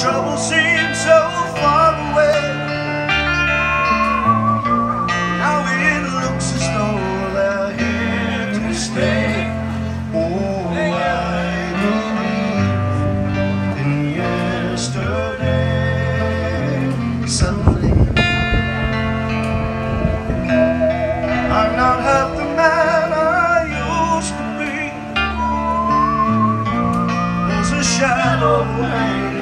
trouble seemed so far away. Now it looks as though they're here to stay. Oh, I believe in yesterday. Suddenly, I'm not half the man I used to be. There's a shadow hanging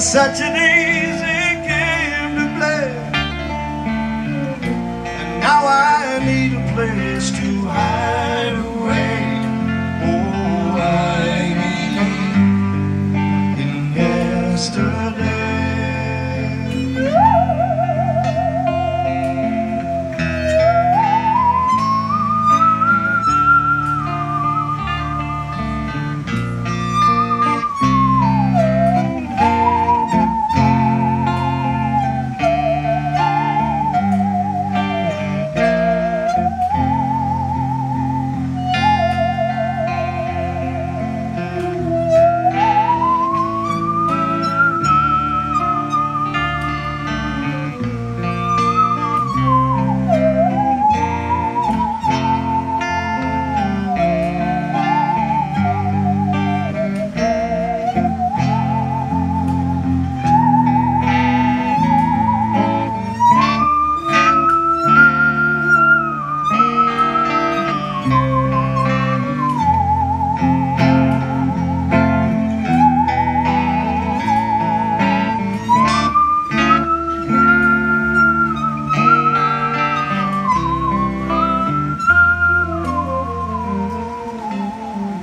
was such an easy game to play, and now I need a place to hide away. Oh, I believe in yesterday.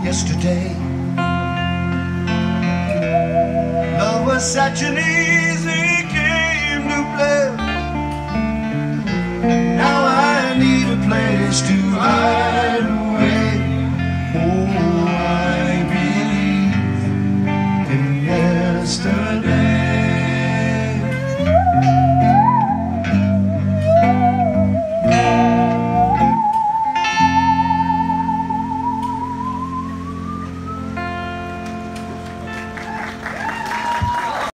Yesterday. Love was such an easy game to play. Now